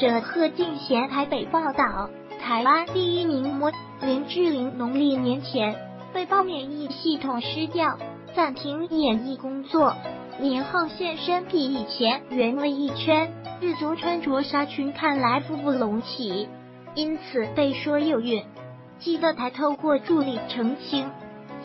者贺敬贤台北报道，台湾第一名模林志玲农历年前被曝免疫系统失调，暂停演艺工作。年后现身比以前圆了一圈，日足穿着纱裙，看来腹部隆起，因此被说有孕。记得他透过助理澄清，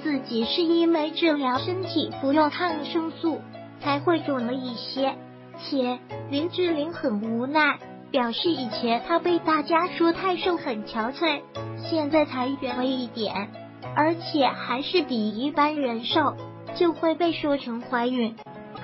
自己是因为治疗身体服用抗生素才会肿了一些，且林志玲很无奈，表示以前她被大家说太瘦很憔悴，现在才圆了一点，而且还是比一般人瘦，就会被说成怀孕。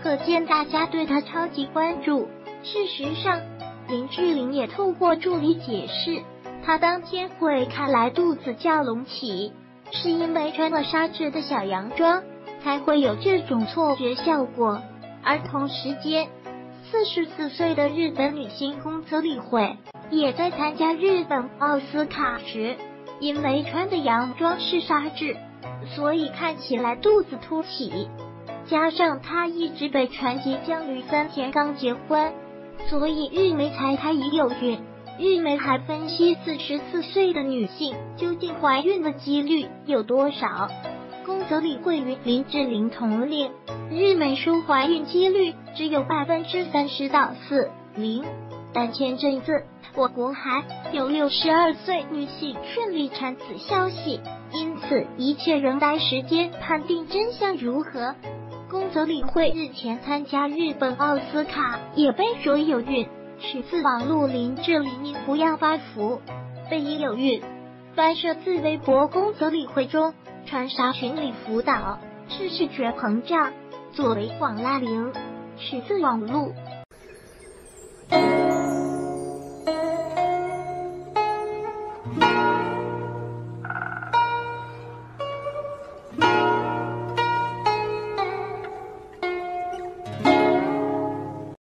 可见大家对她超级关注。事实上，林志玲也透过助理解释，她当天会看来肚子较隆起，是因为穿了纱质的小洋装，才会有这种错觉效果。而同时间，四十四岁的日本女星宫泽理惠也在参加日本奥斯卡时，因为穿的洋装是纱质，所以看起来肚子凸起。加上她一直被传即将与三田刚结婚，所以日媒猜她已有孕。日媒还分析四十四岁的女性究竟怀孕的几率有多少？宫泽理惠与林志玲同龄，日美书怀孕几率只有百分之三十到四零。但前阵子我国还有六十二岁女性顺利产子消息，因此一切仍待时间判定真相如何。宫泽理惠日前参加日本奥斯卡，也被说有孕。取自网络林志玲因不要发福，被疑有孕，翻摄自微博宫泽理惠中穿纱裙里辅导，是视觉膨胀。作为广拉铃，取自网络。